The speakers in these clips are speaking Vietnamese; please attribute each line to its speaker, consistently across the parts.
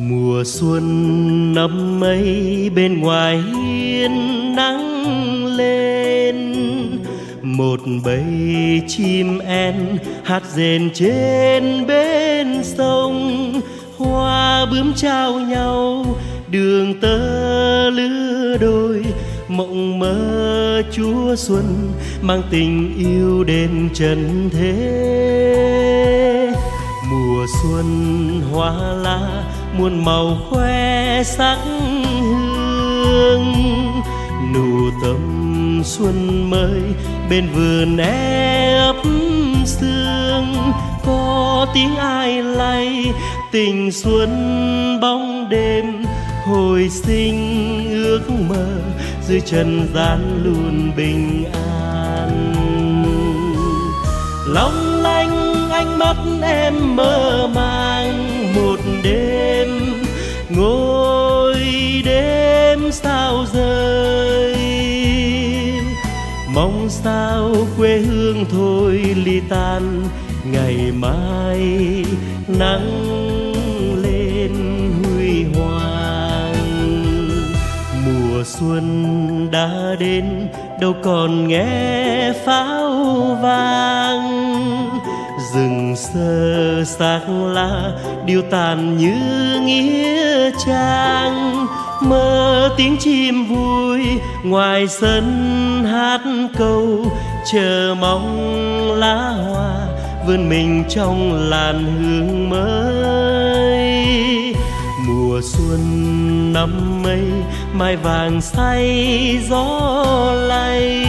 Speaker 1: mùa xuân năm ấy bên ngoài hiên nắng lên. Một bầy chim en hát rền trên bên sông. Hoa bướm trao nhau, đường tơ lứa đôi. Mộng mơ chúa xuân mang tình yêu đến trần thế. Mùa xuân hoa lá muôn màu khoe sắc hương. Nụ tâm xuân mới bên vườn e ấp sương. Có tiếng ai lay tình xuân bóng đêm, hồi sinh ước mơ dưới trần gian luôn bình an. Long lanh ánh mắt em mơ màng một đêm ngồi đêm sao rơi, mong sao quê hương thôi ly tan, ngày mai nắng lên huy hoàng. Mùa xuân đã đến, đâu còn nghe pháo vang rừng sơ xác lá điều tàn như nghĩa trang. Mơ tiếng chim vui ngoài sân hát câu, chờ mong lá hoa vươn mình trong làn hương mới. Mùa xuân năm mây mai vàng say gió lay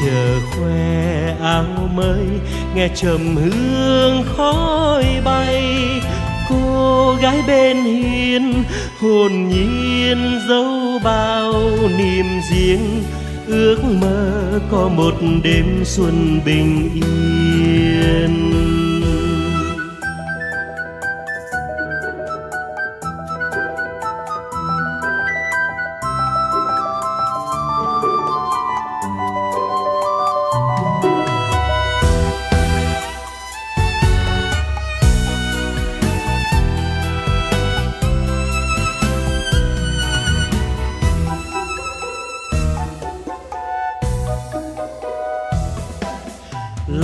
Speaker 1: chờ khoe áo mới, nghe trầm hương khói bay. Cô gái bên hiên, hồn nhiên dấu bao niềm riêng. Ước mơ có một đêm xuân bình yên.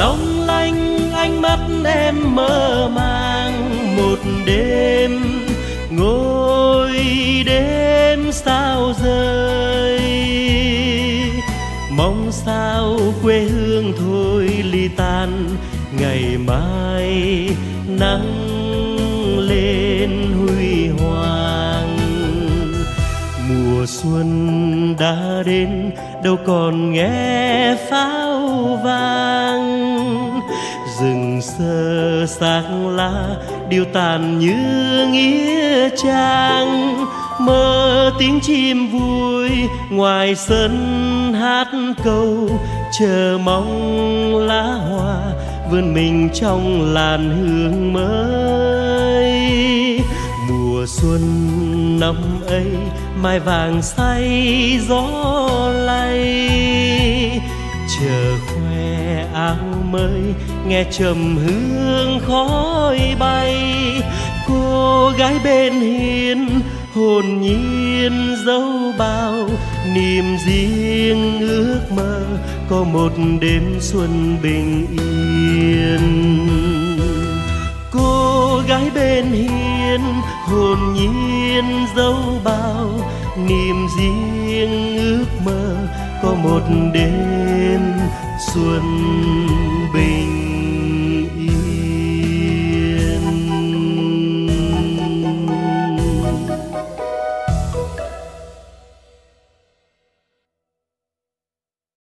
Speaker 1: Long lanh, ánh mắt em mơ màng một đêm. Ngồi đêm sao rơi? Mong sao quê hương thôi ly tan, ngày mai nắng lên huy hoàng. Mùa xuân đã đến, đâu còn nghe pháo vang rừng sơ xác lá điều tàn như nghĩa trang. Mơ tiếng chim vui ngoài sân hát câu, chờ mong lá hoa vươn mình trong làn hương mới. Mùa xuân năm ấy, mai vàng say gió lay áo mới, nghe trầm hương khói bay. Cô gái bên hiên, hồn nhiên dấu bao. Niềm riêng ước mơ, có một đêm xuân bình yên. Cô gái bên hiên, hồn nhiên dấu bao niềm riêng ước mơ có một đêm xuân bình.